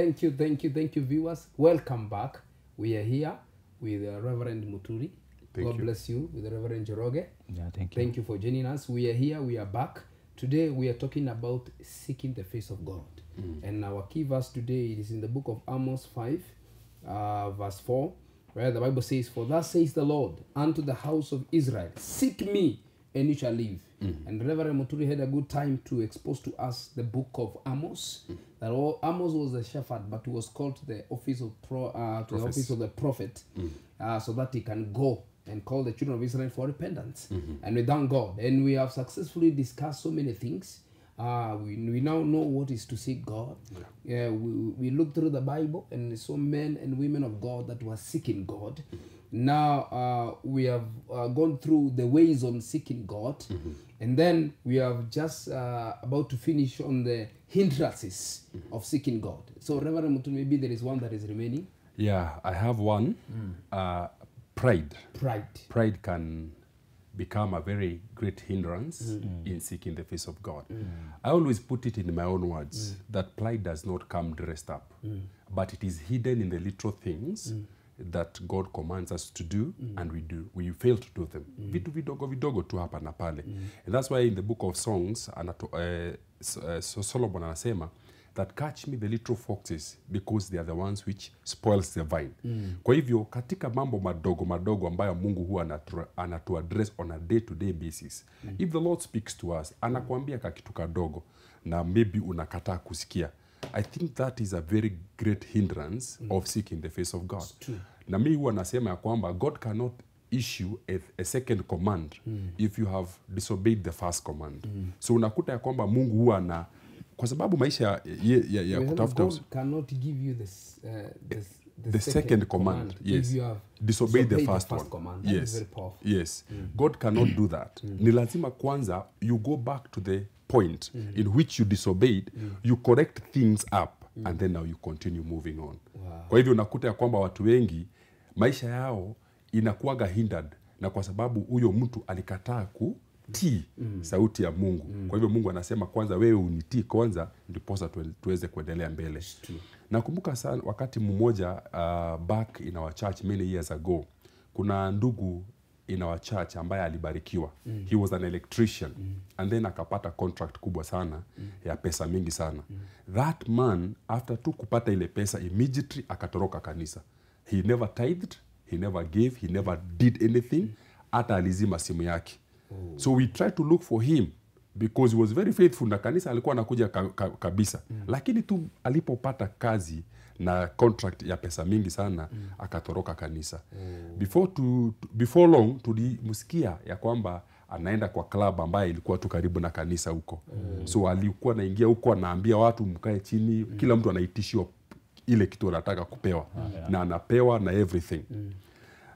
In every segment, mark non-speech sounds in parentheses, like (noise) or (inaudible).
Thank you, thank you, thank you, viewers. Welcome back. We are here with uh, Reverend Muturi. Thank God you. bless you with Reverend Joroge. Yeah, thank you. Thank you for joining us. We are here, we are back. Today we are talking about seeking the face of God. And our key verse today is in the book of Amos 5, uh, verse 4, where the Bible says, For thus says the Lord unto the house of Israel, Seek me, and you shall live. And Reverend Muturi had a good time to expose to us the book of Amos. That all, Amos was a shepherd, but he was called to the office of pro, uh, to the office of the prophet, uh, so that he can go and call the children of Israel for repentance. And we thank God. And we have successfully discussed so many things. Uh, we, we now know what is to seek God. Yeah. we, we look through the Bible and saw men and women of God that were seeking God. Now uh, we have uh, gone through the ways on seeking God. Mm-hmm. And then we have just uh, about to finish on the hindrances mm-hmm. of seeking God. So, Reverend Mutu, maybe there is one that is remaining Yeah, I have one. Mm. Uh, pride. pride. Pride can become a very great hindrance mm. Mm. in seeking the face of God. I always put it in my own words that pride does not come dressed up, but it is hidden in the little things that God commands us to do mm. and we do. We fail to do them. mm. Vitu vidogo vidogo tu hapa na pale. mm. And that's why in the book of Songs anato, uh, uh, so Solomon anasema that catch me the little foxes because they are the ones which spoils the vine mm. kwa hivyo katika mambo madogo madogo ambayo mungu huwa anatu, anatu address on a day to day basis mm. if the lord speaks to us anakuambia kakitu kadogo na maybe unakataa kusikia i think that is a very great hindrance mm. of seeking the face of god na mi huwa nasema ya kwamba god cannot issue a, a second command mm. if you have disobeyed the first command mm. so unakuta ya kwamba mungu huwa na kwa sababu maisha ya, ya, ya, kutafuta God cannot give you this, uh, this, the, second, second command, command yes disobey the disobeyed first, one command. That is yes very powerful. yes god cannot do that mm. ni lazima kwanza you go back to the point mm. in which you disobeyed mm. you correct things up mm. and then now you continue moving on wow. kwa hivyo unakuta ya kwamba watu wengi maisha yao inakuwaga hindered na kwa sababu huyo mtu alikataa kutii sauti ya mungu mm. kwa hivyo mungu anasema kwanza wewe unitii kwanza ndiposa tuwe- tuweze kuendelea mbele nakumbuka sana wakati mmoja uh, back in our church many years ago kuna ndugu in our church ambaye alibarikiwa mm. he was an electrician mm. and then akapata contract kubwa sana mm. ya pesa mingi sana mm. that man after tu kupata ile pesa immediately akatoroka kanisa he never tithed he never gave he never did anything hata mm. alizima simu yake oh. so we try to look for him because he was very faithful na kanisa alikuwa anakuja ka, ka, kabisa mm. lakini tu alipopata kazi na contract ya pesa mingi sana mm. akatoroka kanisa mm. before, to, before long tulimsikia ya kwamba anaenda kwa club ambaye ilikuwa tu karibu na kanisa huko mm. so alikuwa anaingia huko anaambia watu mkae chini mm. kila mtu anaitishiwa ile kitu anataka kupewa mm. na anapewa na everything mm.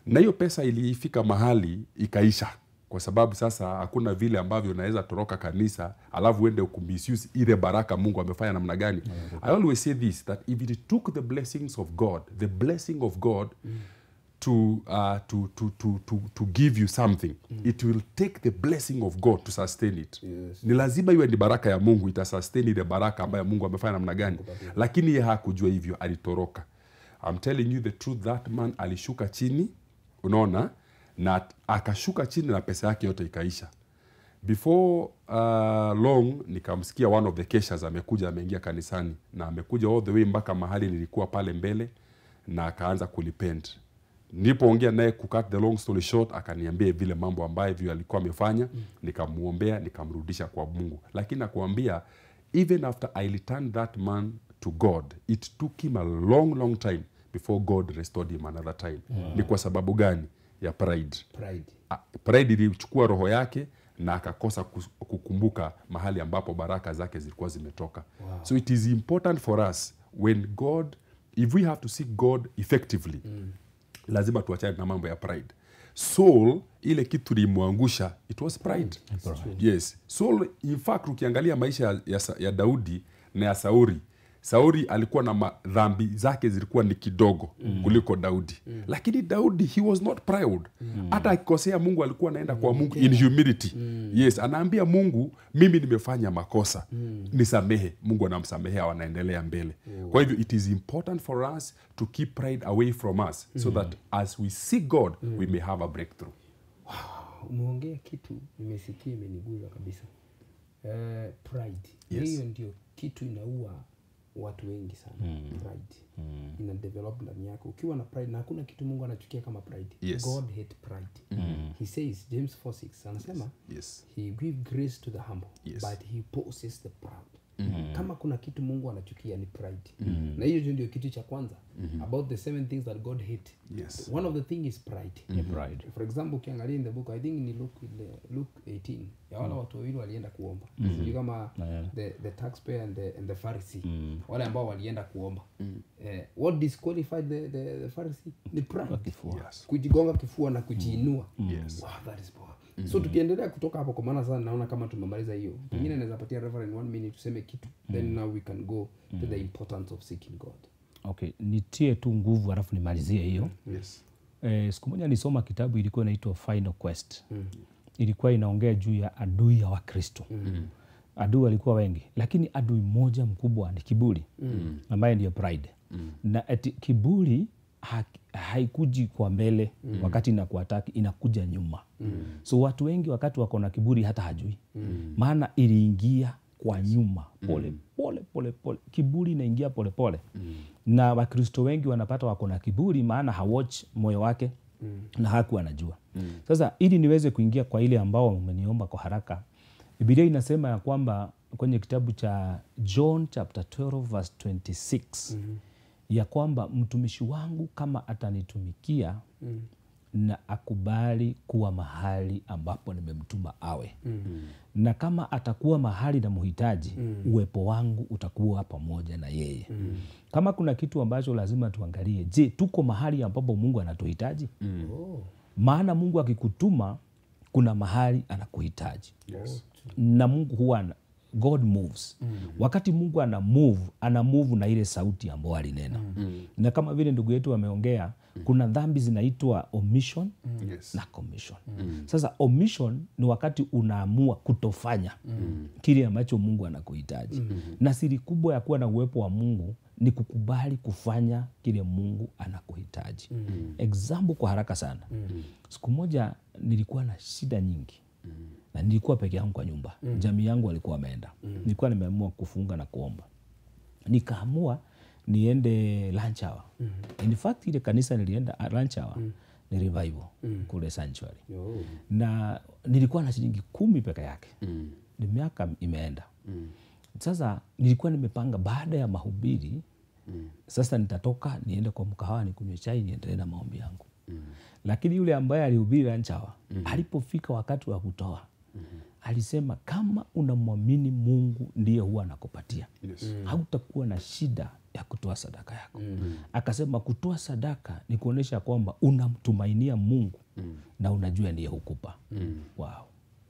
na hiyo pesa ilifika mahali ikaisha kwa sababu sasa hakuna vile ambavyo unaweza toroka kanisa alafu uende ukumisuse ile baraka mungu amefanya namna gani. I always say this that if it took the blessings of god the blessing of god to, uh, to, to, to, to, to give you something mm. it will take the blessing of god to sustain it. Yes. ni lazima iwe ni baraka ya mungu itasustain ile baraka ambayo mungu amefanya namna gani. Lakini ye hakujua hivyo alitoroka. I'm telling you the truth that man alishuka chini unaona na akashuka chini na pesa yake yote ikaisha. Before uh, long nikamsikia one of the keshas amekuja ameingia kanisani na amekuja all the way mpaka mahali nilikuwa pale mbele na akaanza kulipent nilipoongea naye kucut the long story short akaniambia vile mambo ambavyo alikuwa amefanya mm. nikamuombea nikamrudisha kwa mungu. Lakini nakuambia even after i returned that man to god it took him a long long time before god restored him another time. Ni kwa sababu gani ya pride Pride. A, pride ilichukua roho yake na akakosa kukumbuka mahali ambapo baraka zake zilikuwa zimetoka wow. so it is important for us when god if we have to seek god effectively mm. lazima tuachane na mambo ya pride soul ile kitu limwangusha it was pride yes soul in fact ukiangalia maisha ya, ya, ya daudi na ya sauri sauli alikuwa na madhambi zake zilikuwa ni kidogo mm. kuliko daudi mm. lakini daudi he was not proud hata akikosea mungu alikuwa anaenda kwa mungu in humility mm. yes anaambia mungu mimi nimefanya makosa mm. nisamehe mungu anamsamehea wanaendelea mbele kwa hivyo it is important for us to keep pride away from us mm. so that as we see god mm. we may have a breakthrough umeongea kitu nimesikia imeniguza kabisa uh, pride hiyo Yes. ndio kitu inaua watu wengi sana mm. pride mm. ina develop ndani yako ukiwa na pride na hakuna kitu mungu anachukia kama pride Yes. god hate pride mm. he says james 46 anasema yes he give grace to the humble Yes. but he opposes the proud kama kuna kitu mungu anachukia ni pride mm-hmm. na hiyo ndio kitu cha kwanza mm-hmm. about the seven things that god hate Yes. one of the thing is pride mm-hmm. pride. for example ukiangalia in the book i think ni luke, luke 18 ya wale watu wawili walienda kuomba mm sijui kama the, the taxpayer and the, and the pharisee mm-hmm. wale ambao walienda kuomba mm-hmm. eh, what disqualified the, the, the pharisee ni pride yes kujigonga kifua na kujiinua mm-hmm. Yes. wow, that is power. so tukiendelea kutoka hapo kwa maana sasa naona kama tumemaliza hiyo pengine naweza patia reverend one minute tuseme kitu then now we can go to the importance of seeking god okay nitie tu nguvu alafu nimalizie hiyo yes eh, siku moja nisoma kitabu ilikuwa inaitwa final quest mm. ilikuwa inaongea juu ya adui ya wakristo mm. adui walikuwa wengi lakini adui moja mkubwa ni kiburi mm. ambaye ndio pride mm. na ati kiburi ha, haikuji kwa mbele mm. wakati inakuataki inakuja nyuma mm. so watu wengi wakati wako na kiburi hata hajui mm. maana iliingia kwa nyuma pole mm. pole pole pole kiburi inaingia pole pole mm. na wakristo wengi wanapata wako na kiburi maana hawatch moyo wake mm. na haku anajua mm. sasa ili niweze kuingia kwa ile ambao umeniomba kwa haraka bibilia inasema ya kwamba kwenye kitabu cha john chapter 12 verse 26 mm. Ya kwamba mtumishi wangu kama atanitumikia mm na akubali kuwa mahali ambapo nimemtuma awe mm. na kama atakuwa mahali na mhitaji mm. uwepo wangu utakuwa pamoja na yeye mm. kama kuna kitu ambacho lazima tuangalie je tuko mahali ambapo mungu anatuhitaji mm. oh. maana mungu akikutuma kuna mahali anakuhitaji yes na mungu huwa ana- god moves mm. wakati mungu ana move ana move na ile sauti ambayo alinena mm. na kama vile ndugu yetu ameongea kuna dhambi zinaitwa omission yes na commission Mm. sasa omission ni wakati unaamua kutofanya mm. kile ambacho mungu anakuhitaji Mm. na siri kubwa ya kuwa na uwepo wa mungu ni kukubali kufanya kile mungu anakuhitaji Mm. example kwa haraka sana Mm. siku moja nilikuwa na shida nyingi na nilikuwa peke yangu kwa nyumba mm. jamii yangu walikuwa wameenda mm. nilikuwa nimeamua kufunga na kuomba nikaamua niende lunch hour mm. in fact ile kanisa nilienda uh, lunch hour mm. ni revival mm. kule sanctuary Oh. na nilikuwa na shilingi kumi peke yake mm. ni miaka imeenda mm. sasa nilikuwa nimepanga baada ya mahubiri mm. sasa nitatoka niende kwa mkahawa nikunywe chai niendelee na maombi yangu lakini yule ambaye alihubiri lunch mm. alipofika wakati wa kutoa mm. alisema kama unamwamini mungu ndiye huwa anakupatia Yes. hautakuwa na shida ya kutoa sadaka yako mm. akasema kutoa sadaka ni kuonyesha kwamba unamtumainia mungu mm. na unajua ndiye hukupa mm. wow.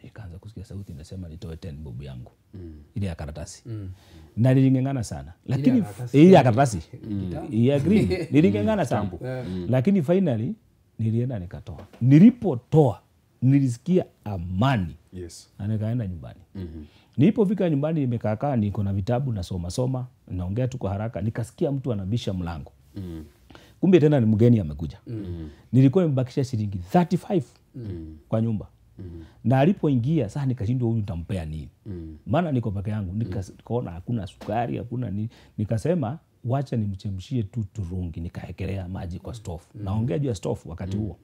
Nikaanza kusikia sauti nasema nitoe ten bob yangu. Mm. ile ya karatasi. Mm. na nilingengana sana. Lakini ile ya karatasi. Ya green (laughs) nilingengana sana. Lakini finally nilienda nikatoa. Nilipotoa nilisikia amani. Yes. Na nikaenda nyumbani. Mm-hmm. nilipofika nyumbani nimekaakaa niko na vitabu nasomasoma naongea tu kwa haraka. Nikasikia mtu anabisha mlango. Mm. kumbe tena ni mgeni amekuja. Mm. nilikuwa nimebakisha shilingi 35 mm. kwa nyumba mm. na alipoingia saa nikashindwa huyu ntampea nini mm. maana niko peke yangu nikaona mm. hakuna sukari hakuna nini nikasema wacha nimchemshie tu turungi nikaekelea maji kwa stofu Mm. naongea juu ya stofu wakati huo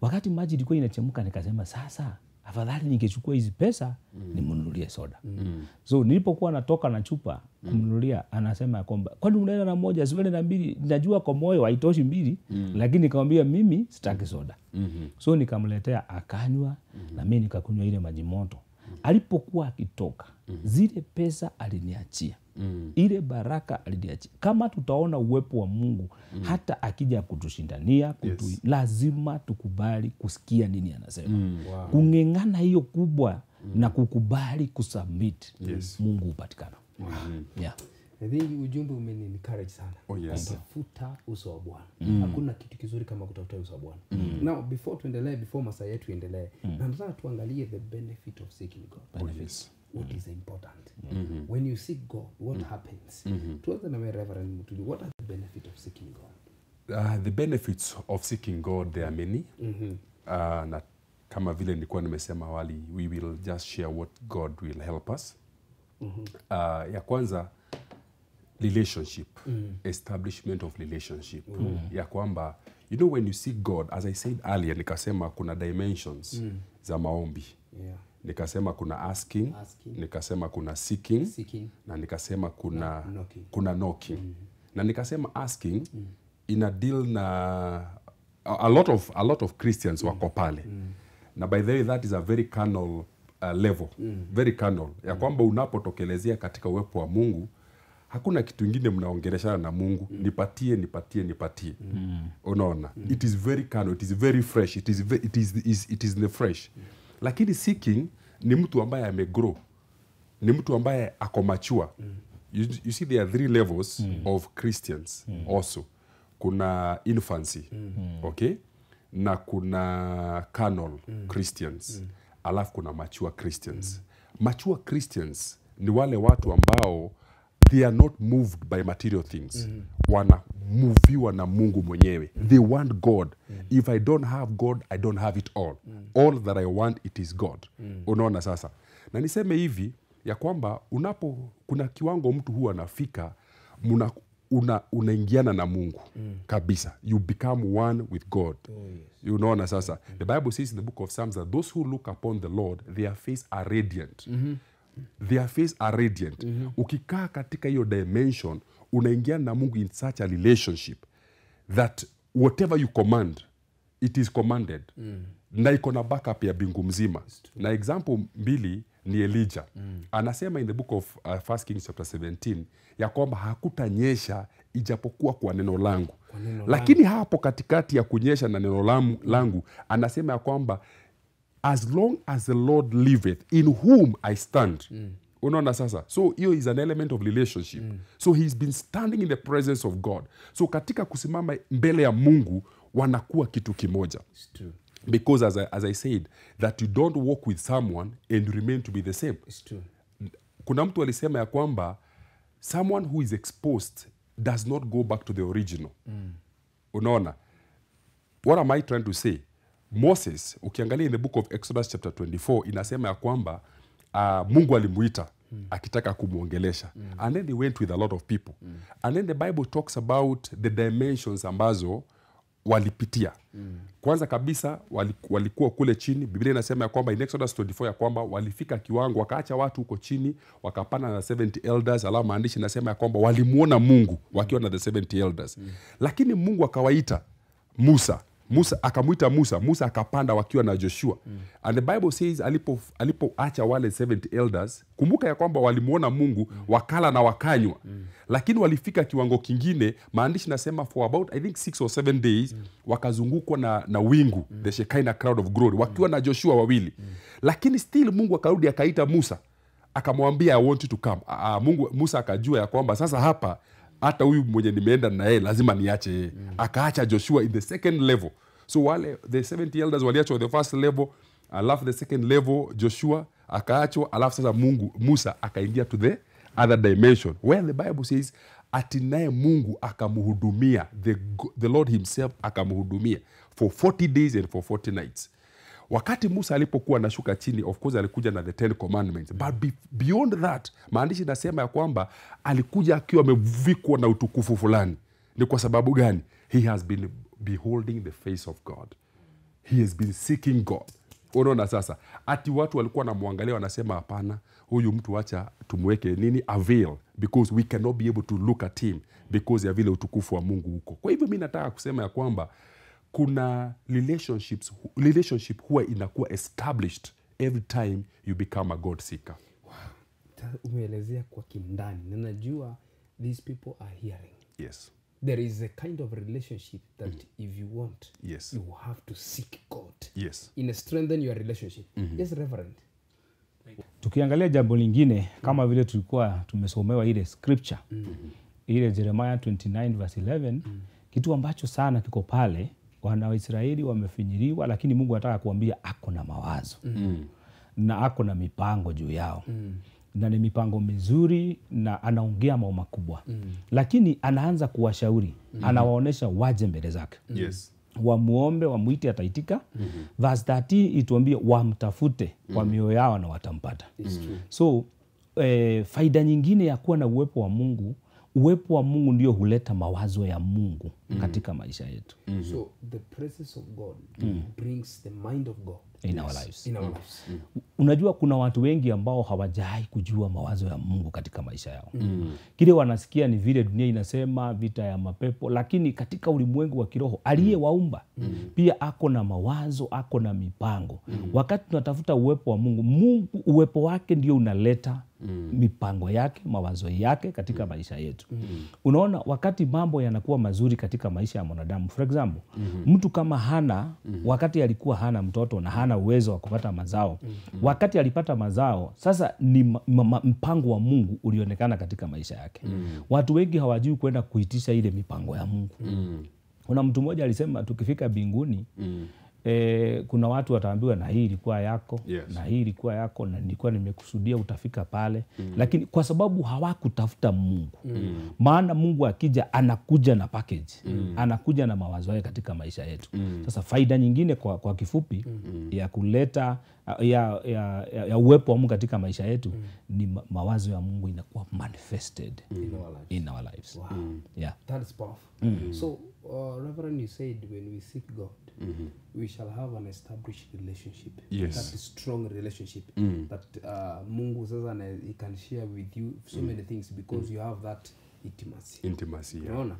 wakati maji ilikuwa inachemka nikasema sasa afadhali ningechukua hizi pesa nimnunulie soda mm. so nilipokuwa natoka na chupa kumnunulia anasema ya kwamba kwani unaenda na moja siuende na mbili najua kwa moyo haitoshi mbili mm. lakini nikamwambia mimi sitaki soda mm-hmm. so nikamletea akanywa mm-hmm. na mi nikakunywa ile maji moto alipokuwa akitoka mm. zile pesa aliniachia mm. ile baraka aliniachia kama tutaona uwepo wa mungu mm. hata akija kutushindania kutu, Yes. lazima tukubali kusikia nini anasema mm. wow. kung'eng'ana hiyo kubwa mm. na kukubali kusubmit Yes. mungu hupatikana wow. yeah. I think ujumbe umeni encourage sana Oh, yes. tafuta uso wa bwana mm. hakuna kitu kizuri kama kutafuta uso wa bwana mm. now before tuendelee before masaa yetu iendelee na nataka tuangalie the benefit of seeking god Oh, yes. what is important mm -hmm. when you seek god what mm. happens mm -hmm. tuanze na wewe, reverend mutuli what are the benefit of seeking god Uh, the benefits of seeking God there are many. mm -hmm. Uh, na kama vile nilikuwa nimesema awali, we will just share what God will help us. mm -hmm. Uh, ya kwanza relationship mm. establishment of relationship mm. ya kwamba you know when you see God as I said earlier nikasema kuna dimensions mm. za maombi yeah nikasema kuna asking, Asking. nikasema kuna seeking, seeking na nikasema kuna knocking. kuna knocking mm. na nikasema asking mm. ina deal na a, a lot of a lot of Christians mm. wako pale mm. na by the way that is a very carnal uh, level mm. very carnal ya kwamba unapotokelezea katika uwepo wa Mungu hakuna kitu ingine mnaongereshana na Mungu nipatie nipatie nipatie Mm. unaona mm. it is very carnal it is very fresh it is, ve it is, is, it is in the fresh Mm. lakini seeking ni mtu ambaye amegrow ni mtu ambaye ako mature you, you see there are three levels mm. of christians mm. also kuna infancy mm. okay na kuna carnal christians mm. alafu kuna mature christians mm. mature christians ni wale watu ambao they are not moved by material things mm -hmm. wanamuviwa na mungu mwenyewe mm -hmm. they want god mm -hmm. if i don't have god i don't have it all mm -hmm. all that i want it is god mm -hmm. unaona sasa na niseme hivi ya kwamba unapo kuna kiwango mtu huwa anafika muna una, unaingiana na mungu mm. kabisa you become one with god oh, yes. unaona sasa mm. the bible says in the book of psalms that those who look upon the lord their face are radiant mm-hmm. Their face are radiant. Mm-hmm. ukikaa katika hiyo dimension unaingia na mungu in such a relationship that whatever you command it is commanded. Mm. na iko na backup ya bingu mzima. Na example mbili ni elija mm. anasema in the book of uh, first kings chapter 17 ya kwamba hakutanyesha ijapokuwa kwa neno langu. Neno lakini hapo katikati ya kunyesha na neno langu, langu anasema ya kwamba as long as the lord liveth in whom i stand mm. unaona sasa so hiyo is an element of relationship mm. so he's been standing in the presence of god so katika kusimama mbele ya mungu wanakuwa kitu kimoja It's true. because as I, as I said that you don't walk with someone and remain to be the same It's true. kuna mtu alisema ya kwamba someone who is exposed does not go back to the original mm. unaona what am i trying to say moses ukiangalia in the book of exodus chapter 24 inasema ya kwamba uh, mungu alimuita mm. akitaka kumwongelesha mm. and then he went with a lot of people mm. and then the bible talks about the dimensions ambazo walipitia mm. kwanza kabisa wali- walikuwa kule chini biblia inasema ya kwamba in exodus 24 ya kwamba walifika kiwango wakaacha watu huko chini wakapanda na 70 elders alafu maandishi inasema ya kwamba walimuona mungu wakiwa na the 70 elders mm. lakini mungu akawaita musa musa akamwita musa musa akapanda wakiwa na joshua mm. and the bible says alipo alipoacha wale 70 elders kumbuka ya kwamba walimuona mungu mm. wakala na wakanywa mm. lakini walifika kiwango kingine maandishi nasema for about i think 6 or 7 days mm. wakazungukwa na, na wingu mm. the Shekinah cloud of glory wakiwa mm. na joshua wawili mm. lakini still mungu akarudi akaita musa akamwambia i want you to come uh, mungu musa akajua ya kwamba sasa hapa hata huyu mwenye nimeenda na yeye lazima niache yeye. Mm. akaacha joshua in the second level. So wale the 70 elders waliachwa the first level alafu the second level joshua akaachwa alafu sasa mungu musa akaingia to the other dimension. Where the bible says ati naye mungu akamhudumia the, the lord himself akamhudumia for 40 days and for 40 nights wakati musa alipokuwa anashuka chini of course alikuja na the ten commandments. But be, beyond that maandishi inasema ya kwamba alikuja akiwa amevikwa na utukufu fulani. Ni kwa sababu gani? He has been beholding the face of god. He has been seeking god. Unaona sasa ati watu walikuwa wanamwangalia wanasema hapana huyu mtu acha tumweke nini? Avail because we cannot be able to look at him because ya vile utukufu wa mungu huko kwa hivyo mi nataka kusema ya kwamba kuna relationships relationship huwa inakuwa established every time you become a god seeker Wow. umeelezea kwa kindani na najua these people are hearing yes there is a kind of relationship that mm. if you want Yes. you have to seek god yes in a strengthen your relationship Mm -hmm. yes reverend tukiangalia jambo lingine kama vile tulikuwa tumesomewa ile scripture mm -hmm. ile Jeremiah 29 verse 11 mm. kitu ambacho sana kiko pale wana waisraeli wamefinyiriwa lakini mungu anataka kuambia ako na mawazo. Mm. na ako na mipango juu yao. Mm. na ni mipango mizuri na anaongea mambo makubwa. Mm. lakini anaanza kuwashauri. Mm. anawaonyesha waje mbele zake. Yes. Wamuombe wamwite ataitika. Verse 13 ituambie wamtafute kwa mioyo yao na watampata. Mm. so eh, faida nyingine ya kuwa na uwepo wa mungu uwepo wa mungu ndio huleta mawazo ya mungu katika maisha yetu. So the presence of God brings the mind of God in our lives. in our lives. unajua kuna watu wengi ambao hawajai kujua mawazo ya mungu katika maisha yao. Mm. kile wanasikia ni vile dunia inasema vita ya mapepo lakini katika ulimwengu wa kiroho aliyewaumba mm. pia ako na mawazo ako na mipango. Mm. wakati tunatafuta uwepo wa mungu mungu uwepo wake ndio unaleta mm. mipango yake mawazo yake katika mm. maisha yetu mm. unaona wakati mambo yanakuwa mazuri katika maisha ya mwanadamu for example mm-hmm. mtu kama hana mm-hmm. wakati alikuwa hana mtoto na hana uwezo wa kupata mazao mm-hmm. wakati alipata mazao sasa ni mpango wa mungu ulionekana katika maisha yake mm-hmm. watu wengi hawajui kwenda kuitisha ile mipango ya mungu mm-hmm. kuna mtu mmoja alisema tukifika binguni mm-hmm. E, kuna watu wataambiwa na hii ilikuwa yako Yes. na hii ilikuwa yako na nilikuwa nimekusudia utafika pale mm. lakini kwa sababu hawakutafuta mungu mm. maana mungu akija anakuja na package mm. anakuja na mawazo yake katika maisha yetu mm. sasa faida nyingine kwa, kwa kifupi mm. ya kuleta ya, ya, ya, ya uwepo wa mungu katika maisha yetu mm. ni ma- mawazo ya mungu inakuwa manifested mm. In our lives. in our lives yeah. That is powerful. So, uh, Reverend, you said when we seek God, mm-hmm. we shall have an established relationship. Yes. That strong relationship. mm. That uh, Mungu sasa he can share with you so mm. many things because mm. you have that intimacy. intimacy yeah. unaona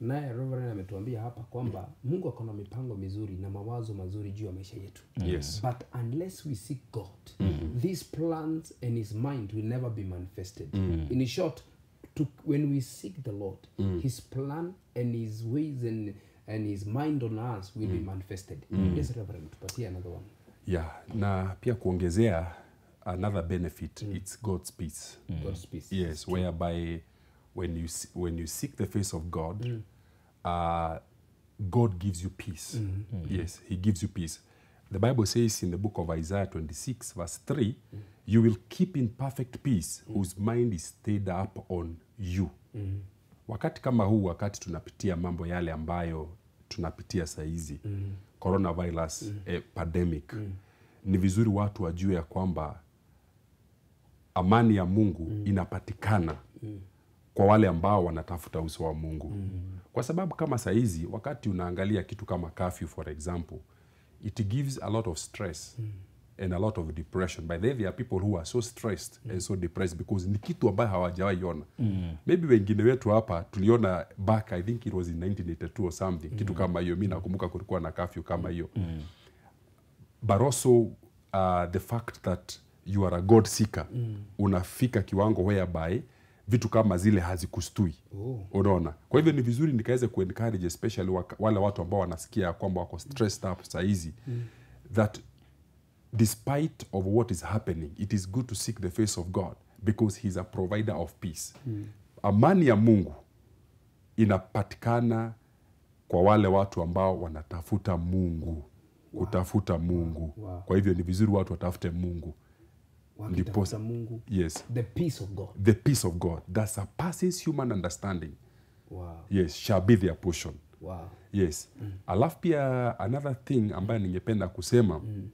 naye reverend ametuambia hapa kwamba mm. mungu ako na mipango mizuri na mawazo mazuri juu ya maisha yetu Yes. but unless we seek god mm -hmm. these plans and his mind will never be manifested Mm. in short to, when we seek the lord mm. his plan and his ways and, and his mind on us will mm. be manifested mm. yes reverend tupatie another one yeah na pia kuongezea another benefit mm. it's god's peace mm. god's peace yes whereby when you when you seek the face of god mm. uh, god gives you peace mm. Mm. yes he gives you peace the bible says in the book of isaiah 26 verse 3 mm. you will keep in perfect peace mm. whose mind is stayed up on you wakati kama huu wakati tunapitia mambo yale ambayo tunapitia sahizi mm. coronavirus mm. eh, pandemic mm. ni vizuri watu wajue ya kwamba amani ya mungu mm. inapatikana mm. kwa wale ambao wanatafuta uso wa mungu mm. kwa sababu kama sahizi wakati unaangalia kitu kama curfew for example it gives a lot of stress mm and a lot of depression by the way, there are people who are so stressed mm. and so depressed because ni kitu ambayo hawajawaiona mm. maybe wengine wetu hapa tuliona back i think it was in 1982 or something mm. kitu kama hiyo mi nakumbuka kulikuwa na kafyu kama hiyo mm. but also uh, the fact that you are a god seeker mm. unafika kiwango whereby vitu kama zile hazikustui oh. unaona kwa hivyo ni vizuri nikaweze kuencourage especially wale watu ambao wanasikia kwamba wako stressed up sahizi mm. that despite of what is happening it is good to seek the face of god because he's a provider of peace. Mm. amani ya mungu inapatikana kwa wale watu ambao wanatafuta mungu wow. kutafuta mungu. Wow. kwa hivyo ni vizuri watu watafute mungu. Mungu. Yes. The peace of god. The peace of god that surpasses human understanding. Wow. Yes shall be their portion. Wow. Yes. Mm. alafu pia another thing ambayo ningependa kusema mm.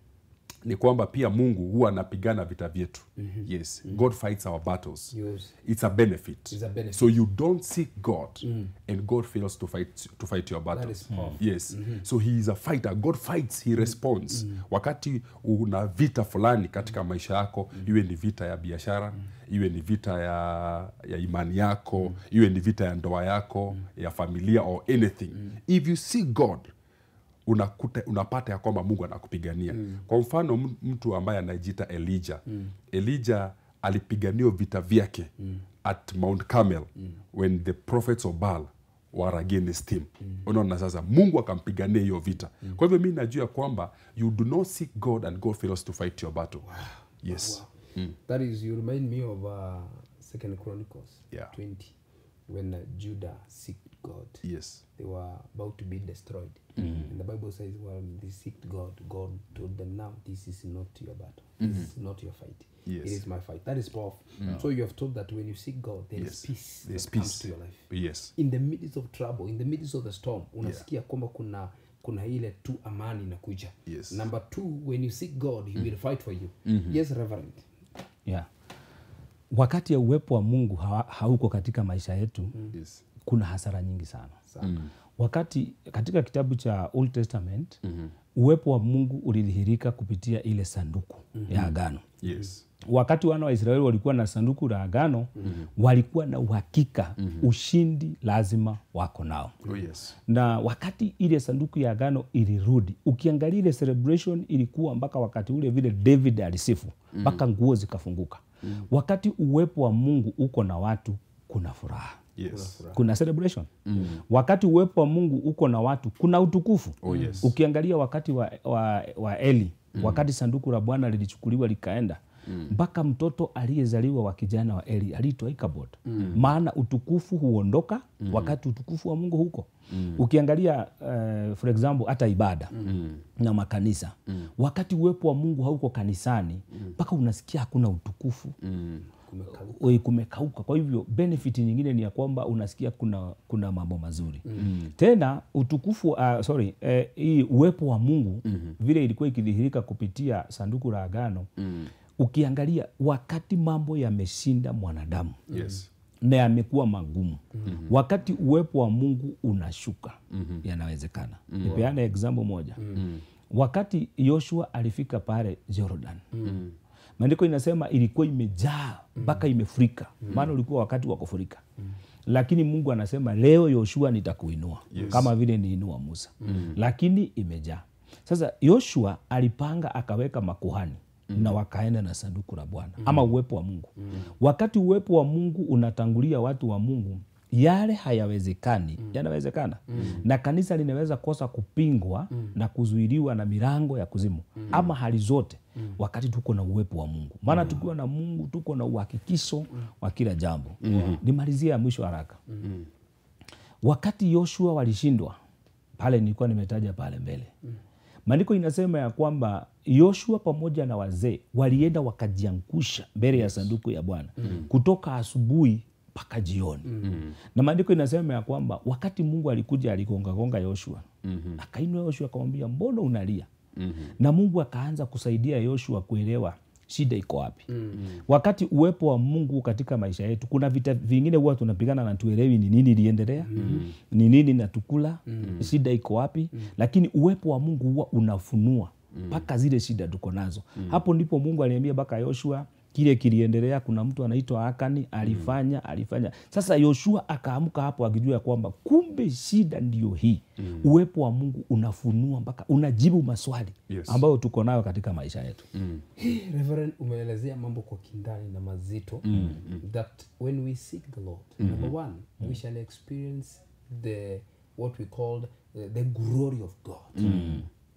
Ni kwamba pia mungu huwa anapigana vita vyetu mm-hmm. yes mm. god fights our battles Yes. it's a benefit It's a benefit. so you don't seek god mm. and god fails to fight, to fight your battles Mm. yes mm-hmm. so he is a fighter god fights he responds mm. wakati una vita fulani katika mm. maisha yako mm. iwe ni vita ya biashara mm. iwe ni vita ya, ya imani yako mm. iwe ni vita ya ndoa yako mm. ya familia or anything mm. if you see god unakuta, unapata ya kwamba mungu anakupigania mm. kwa mfano mtu ambaye anajiita elija mm. elija alipiganio vita vyake mm. at mount carmel mm. when the prophets of baal were against him mm. unaona sasa mungu akampigania hiyo vita mm. kwa hivyo mi najua kwamba you do not seek god and god fails to fight your battle wow. yes Wow. Mm. that is you remind me of uh, second chronicles Yeah. 20 when uh, judah seeked god yes they were about to be destroyed Mm. and the bible says when they seeked god god told them now this is not your battle Mm -hmm. this is not your fight Yes. it is my fight that is powerful so you have told that when you seek god there yes. is peace There's that comes peace. to your life yes in the midst of trouble in the midst of the storm unasikia kwamba kuna kuna ile tu amani inakuja Yes. number two when you seek god he mm. will fight for you Mm -hmm. yes reverend yeah. wakati ya uwepo wa mungu ha, hauko katika maisha yetu yes kuna hasara nyingi sana mm. wakati katika kitabu cha old testament mm-hmm. uwepo wa mungu ulidhihirika kupitia ile sanduku mm-hmm. ya agano yes wakati wana wa israeli walikuwa na sanduku la agano mm-hmm. walikuwa na uhakika mm-hmm. ushindi lazima wako nao oh yes na wakati ile sanduku ya agano ilirudi ukiangalia ile celebration ilikuwa mpaka wakati ule vile david alisifu mpaka mm-hmm. nguo zikafunguka Mm. wakati uwepo wa mungu uko na watu kuna furaha yes kuna celebration mm. wakati uwepo wa mungu uko na watu kuna utukufu Oh, yes. ukiangalia wakati wa, wa, wa eli mm. wakati sanduku la bwana lilichukuliwa likaenda mpaka mm. mtoto aliyezaliwa wa kijana wa eli aliitwa ikabod mm. maana utukufu huondoka mm. wakati utukufu wa mungu huko mm. ukiangalia uh, for example hata ibada mm. na makanisa mm. wakati uwepo wa mungu hauko kanisani mpaka mm. unasikia hakuna utukufu mm. Oi, kumekauka kwa hivyo benefit nyingine ni ya kwamba unasikia kuna kuna mambo mazuri mm. tena utukufu uh, sorry eh, hii uwepo wa mungu mm-hmm. vile ilikuwa ikidhihirika kupitia sanduku la agano mm. ukiangalia wakati mambo yameshinda mwanadamu yes na yamekuwa magumu mm-hmm. wakati uwepo wa mungu unashuka mm-hmm. yanawezekana mm-hmm. nipeane example moja mm-hmm. wakati yoshua alifika pale jordan mm-hmm. Maandiko inasema ilikuwa imejaa mpaka imefurika maana ulikuwa wakati wa kufurika lakini mungu anasema leo yoshua nitakuinua Yes. kama vile niinua musa mm. lakini imejaa sasa yoshua alipanga akaweka makuhani mm. na wakaenda na sanduku la bwana mm. ama uwepo wa mungu mm. wakati uwepo wa mungu unatangulia watu wa mungu yale hayawezekani mm. yanawezekana mm. na kanisa linaweza kosa kupingwa mm. na kuzuiliwa na milango ya kuzimu mm. ama hali zote mm. wakati tuko na uwepo wa mungu maana mm. tukiwa na mungu tuko na uhakikisho mm. wa kila jambo mm. nimalizie ya mwisho haraka mm. wakati yoshua walishindwa pale nilikuwa nimetaja pale mbele maandiko inasema ya kwamba yoshua pamoja na wazee walienda wakajiangusha mbele ya sanduku ya bwana mm. kutoka asubuhi mpaka jioni mm. na maandiko inasema ya kwamba wakati mungu alikuja aligongagonga yoshua mm -hmm. akainua yoshua akamwambia mbona unalia mm -hmm. na mungu akaanza kusaidia yoshua kuelewa shida iko wapi mm -hmm. wakati uwepo wa mungu katika maisha yetu kuna vita vingine huwa tunapigana na tuelewi ni nini iliendelea mm -hmm. ni nini natukula mm -hmm. shida iko wapi mm -hmm. lakini uwepo wa mungu huwa unafunua mpaka mm -hmm. zile shida tuko nazo mm -hmm. hapo ndipo mungu aliambia mpaka yoshua kile kiliendelea kuna mtu anaitwa akani alifanya mm. alifanya. Sasa yoshua akaamka hapo akijua ya kwamba kumbe shida ndio hii. Mm. uwepo wa mungu unafunua mpaka unajibu maswali Yes. ambayo tuko nayo katika maisha yetu. Reverend umeelezea mambo kwa kindani na mazito. Mm, that when we seek the lord number one we shall experience the what we called uh, the glory of god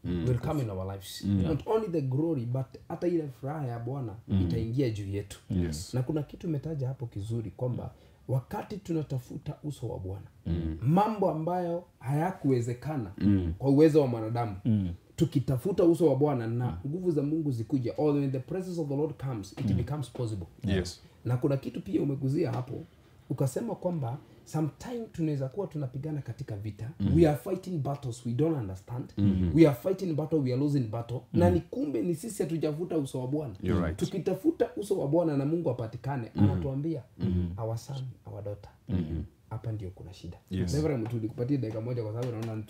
will come in our lives mm. not only the glory but hata ile furaha ya bwana mm. itaingia juu yetu Yes. na kuna kitu umetaja hapo kizuri kwamba wakati tunatafuta uso wa bwana mm. mambo ambayo hayakuwezekana mm. kwa uwezo wa mwanadamu mm tukitafuta uso wa bwana na nguvu za mungu zikuja or when the presence of the lord comes it mm. becomes possible yes na kuna kitu pia umeguzia hapo ukasema kwamba sometime tunaweza kuwa tunapigana katika vita mm. we are fighting battles we don't understand mm-hmm. we are fighting battle we are losing battle mm-hmm. na ni kumbe ni sisi hatujavuta uso wa bwana right. tukitafuta uso wa bwana na mungu apatikane mm-hmm. anatuambia mm-hmm. our son our daughter mm-hmm hapa ndio kuna shida Yes. Tulikupatia dakika moja kwa sababu naona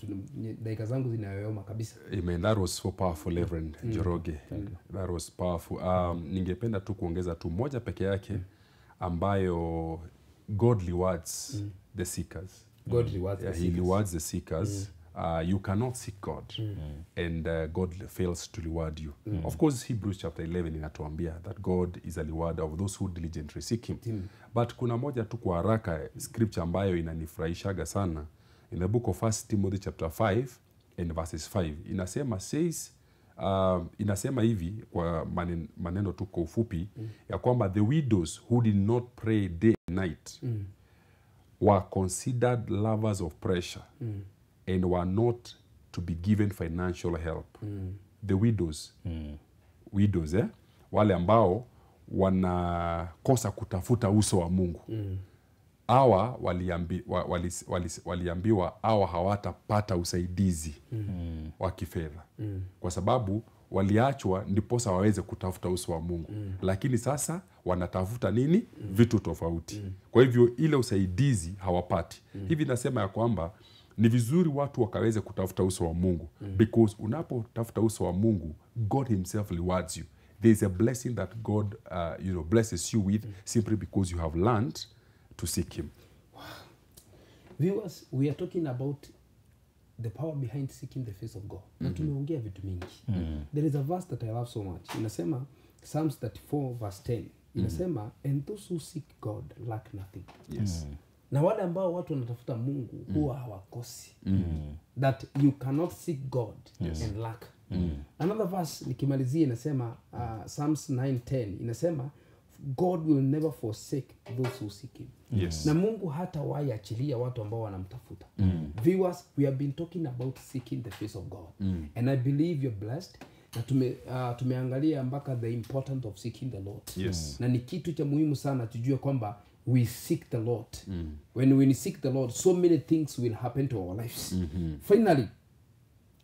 dakika zangu zinayoyoma kabisa Amen. That was so powerful, Reverend Joroge. That was powerful. Um, ningependa tu kuongeza tu moja peke yake ambayo God rewards the seekers. god rewards Yeah, the he seekers. rewards the seekers. Mm. Uh, you cannot seek God mm. and uh, God fails to reward you. Mm. Of course, Hebrews chapter 11 inatuambia that God is a rewarder of those who diligently seek him. Mm. But kuna moja tu kwa haraka scripture ambayo inanifurahishaga sana in the book of 1 Timothy chapter 5 and verses 5 inasema says uh, inasema hivi kwa manen, maneno tu kwa ufupi mm. ya kwamba the widows who did not pray day and night mm. were considered lovers of pressure mm. and were not to be given financial help mm. the widows mm. widows eh? wale ambao wanakosa kutafuta uso wa mungu hawa waliambi, wa, wali, wali, waliambiwa awa hawatapata usaidizi mm. wa kifedha mm. kwa sababu waliachwa ndiposa waweze kutafuta uso wa mungu mm. lakini sasa wanatafuta nini mm. vitu tofauti mm. kwa hivyo ile usaidizi hawapati mm. hivi nasema ya kwamba ni vizuri watu wakaweze kutafuta uso wa mungu mm. because unapotafuta uso wa mungu god himself rewards you there is a blessing that god uh, you know, blesses you with mm. simply because you have learned to seek him viewers we are talking about the power behind seeking the face of god Mm -hmm. na tumeongea vitu mingi Mm -hmm. there is a verse that i love so much inasema psalms 34 verse 10 inasema mm -hmm. and those who seek god lack nothing yes Mm -hmm. na wale ambao watu wanatafuta mungu huwa hawakosi Mm -hmm. that you cannot seek god yes. and lack Mm -hmm. another verse nikimalizia inasema uh, psalms 910 inasema god will never forsake those who seek him Yes. na mungu hata waiachilia watu ambao wanamtafuta mm. viewers we have been talking about seeking the face of god mm. and i believe you're blessed na tume, uh, tumeangalia mpaka the importance of seeking the lord Yes. na ni kitu cha muhimu sana tujue kwamba we seek the lord mm. when we seek the lord so many things will happen to our lives mm-hmm. finally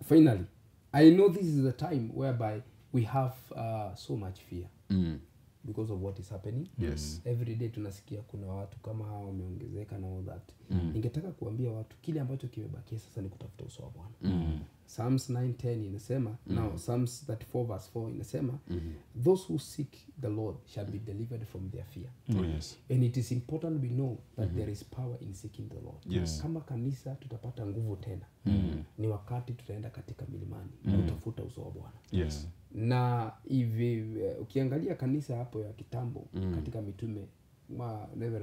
finally i know this is the time whereby we have uh, so much fear mm. Because of what is happening Yes. every day tunasikia kuna watu kama hawa wameongezeka na all that mm. ningetaka kuambia watu kile ambacho kimebakia sasa ni kutafuta uso wa bwana mm. psalms 910 inasema mm. now psalms 34 verse 4 inasema mm-hmm. those who seek the lord shall be delivered from their fear Mm. yes. and it is important we know that mm -hmm. there is power in seeking the lord Yes. kama kanisa tutapata nguvu tena mm. ni wakati tutaenda katika milimani mm. kutafuta uso wa bwana Yes. Na hivi eh, ukiangalia kanisa hapo ya kitambo mm. katika mitume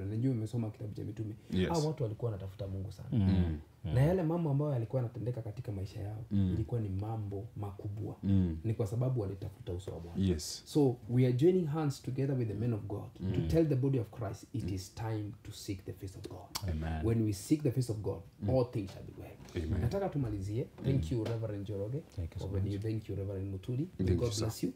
najua umesoma kitabu cha mitume Yes. hao watu walikuwa wanatafuta mungu sana mm. Na yale mambo ambayo yalikuwa yanatendeka katika maisha yao mm. ilikuwa ni mambo makubwa. Mm. ni kwa sababu walitafuta uso wa bwana. Yes. so we are joining hands together with the men of god mm. to tell the body of christ it mm. is time to seek the face of god. Amen. when we seek the face of god mm. all things shall be well. Amen. nataka tumalizie. Thank you reverend joroge Thank you so thank you reverend mutuli. Thank god you, bless you.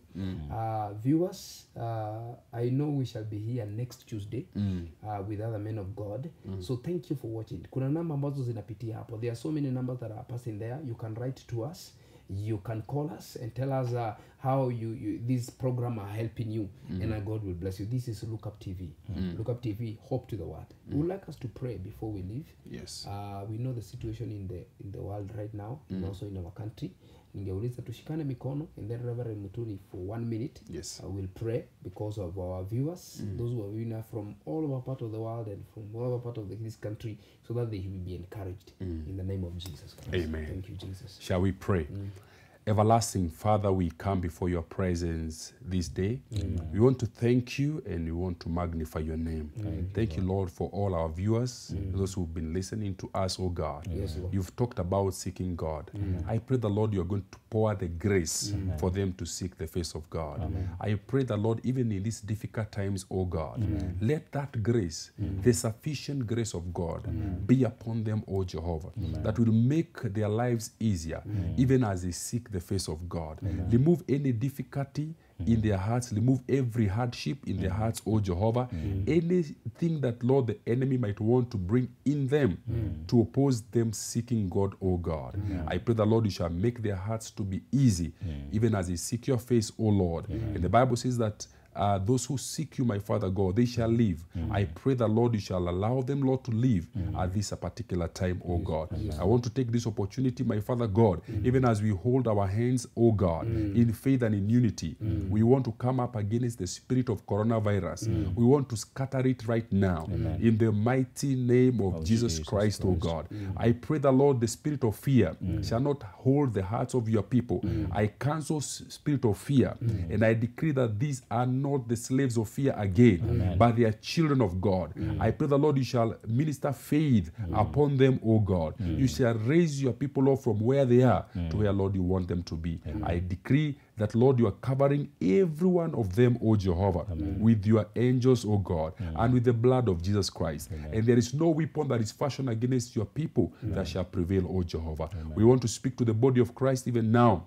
Uh, viewers uh, i know we shall be here next tuesday uh, with other men of god. So thank you for watching. Kuna namba ambazo zinapitia hapo. There are so many numbers that are passing there. You can write to us. You can call us and tell us uh, how you, you this program are helping you and uh, god will bless you. This is look up tv look up tv hope to the word we would like us to pray before we leave? Yes. uh, we know the situation in the in the world right now and also in our country. Ningeuliza tushikane mikono and then reverend mutuli for one minute. Yes. uh, we'll pray because of our viewers those who are viewing from all over part of the world and from all over part of the, this country so that they will be encouraged in the name of jesus christ. Amen. thank you jesus. Shall we pray? Everlasting Father, we come before your presence this day. We want to thank you and we want to magnify your name. Thank you, Lord, for all our viewers, those who've been listening to us, oh God. Yes, You've talked about seeking God. I pray the Lord, you're going to pour the grace for them to seek the face of God. I pray the Lord, even in these difficult times, oh God, let that grace, the sufficient grace of God, be upon them, oh Jehovah, that will make their lives easier, even as they seek the face of God. Remove any difficulty in mm-hmm. their hearts, remove every hardship in their mm-hmm. hearts, oh Jehovah. Mm-hmm. Anything that, Lord, the enemy might want to bring in them to oppose them seeking God, oh God. I pray the Lord, you shall make their hearts to be easy, even as they seek your face, oh Lord. And the Bible says that uh, those who seek you, my Father God, they shall live. I pray the Lord, you shall allow them, Lord, to live at this particular time, oh God. I want to take this opportunity, my Father God, even as we hold our hands, oh God, in faith and in unity. We want to come up against the spirit of coronavirus. We want to scatter it right now in the mighty name of Jesus, Jesus Christ, oh God. I pray the Lord, the spirit of fear shall not hold the hearts of your people. I cancel spirit of fear and I decree that these are not not the slaves of fear again, but they are children of God. I pray the Lord, you shall minister faith upon them, O God. You shall raise your people up from where they are to where, Lord, you want them to be. I decree that, Lord, you are covering every one of them, O Jehovah, with your angels, O God, and with the blood of Jesus Christ. And there is no weapon that is fashioned against your people that shall prevail, O Jehovah. We want to speak to the body of Christ even now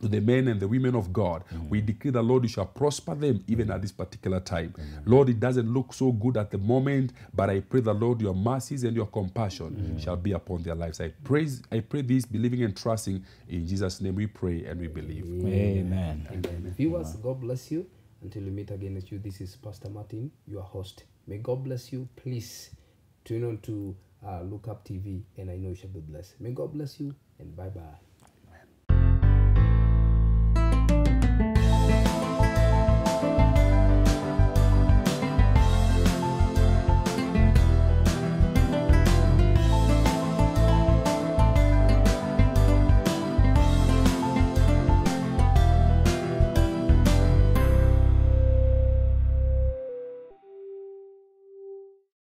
to the men and the women of God. We decree that, Lord, you shall prosper them even at this particular time. Lord, it doesn't look so good at the moment, but I pray that, Lord, your mercies and your compassion shall be upon their lives. I praise, I pray this, believing and trusting. In Jesus' name we pray and we believe. Amen. Amen. Viewers, God bless you. Until we meet again with you, this is Pastor Martin, your host. May God bless you. Please tune on to uh, Look Up TV, and I know you shall be blessed. May God bless you, and bye bye.